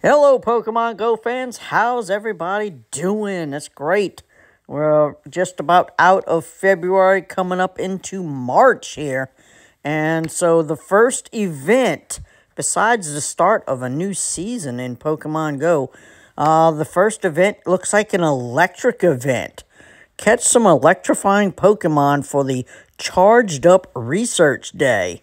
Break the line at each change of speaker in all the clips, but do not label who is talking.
Hello, Pokemon Go fans. How's everybody doing? That's great. We're just about out of February, coming up into March here. And so the first event, besides the start of a new season in Pokemon Go, uh, the first event looks like an electric event. Catch some electrifying Pokemon for the Charged Up Research Day.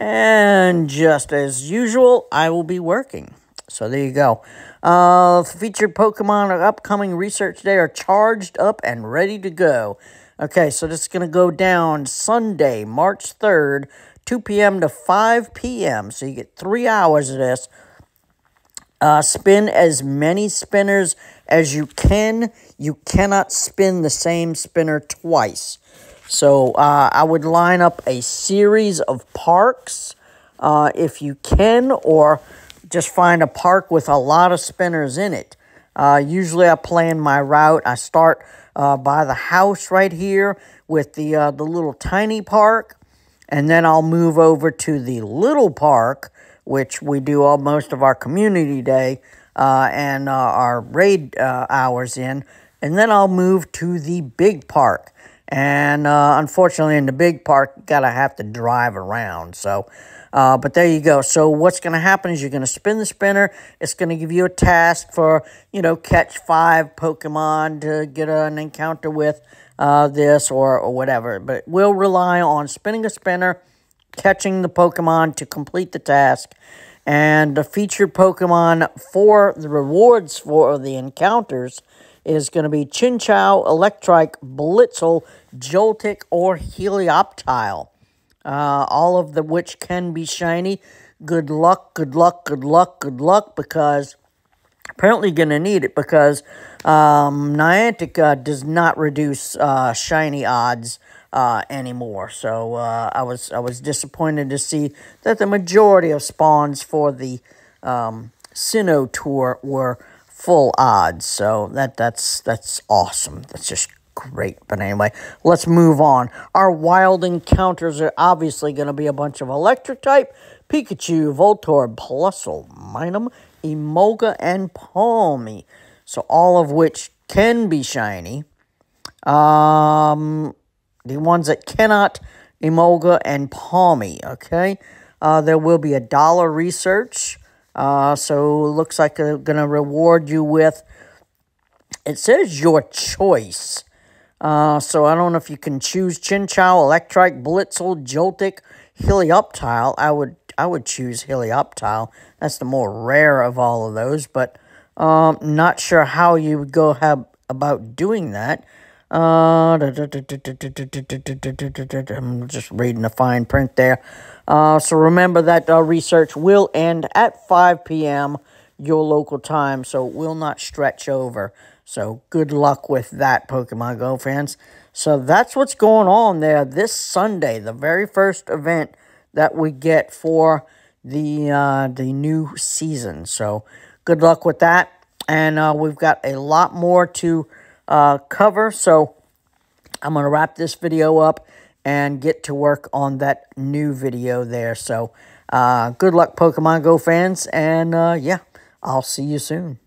And just as usual, I will be working. So there you go. Uh, featured Pokemon upcoming research day are charged up and ready to go. Okay, so this is going to go down Sunday, March 3rd, 2 p.m. to 5 p.m. So you get three hours of this. Uh, spin as many spinners as you can. You cannot spin the same spinner twice. So uh, I would line up a series of parks uh, if you can, or just find a park with a lot of spinners in it. Uh, usually I plan my route. I start uh, by the house right here with the, uh, the little tiny park. And then I'll move over to the little park, which we do all most of our community day uh, and uh, our raid uh, hours in. And then I'll move to the big park. And unfortunately, in the big park, you gotta have to drive around. So uh, but there you go. So what's going to happen is you're going to spin the spinner. It's going to give you a task for, you know, catch five Pokemon to get an encounter with uh, this or, or whatever. But we'll rely on spinning a spinner, catching the Pokemon to complete the task. And the featured Pokemon for the rewards for the encounters is going to be Chinchou, Electrike, Blitzle, Joltik, or Helioptile uh, all of the which can be shiny. Good luck, good luck, good luck, good luck, because apparently going to need it because um, Niantic uh, does not reduce uh, shiny odds uh, anymore. So uh, I was I was disappointed to see that the majority of spawns for the um, Sinnoh tour were full odds. So that that's that's awesome. That's just great. But anyway, let's move on. Our wild encounters are obviously going to be a bunch of electric type Pikachu, Voltorb, Plusle, Minun, Emolga, and Pawmi. So all of which can be shiny. Um, the ones that cannot, Emolga and Pawmi. okay? Uh, there will be a dollar research. Uh, so looks like they're going to reward you with, it says your choice. Uh, so I don't know if you can choose Chinchou, Electrike, Blitzle, Joltik, Helioptile. I would I would choose Helioptile. That's the more rare of all of those, but um, not sure how you would go have about doing that. Uh, I'm just reading the fine print there. Uh, so remember that uh, research will end at 5 p.m. your local time, so it will not stretch over. So good luck with that, Pokemon Go fans. So that's what's going on there this Sunday, the very first event that we get for the uh, the new season. So good luck with that. And uh, we've got a lot more to uh, cover. So I'm going to wrap this video up and get to work on that new video there. So uh, good luck, Pokemon Go fans. And uh, yeah, I'll see you soon.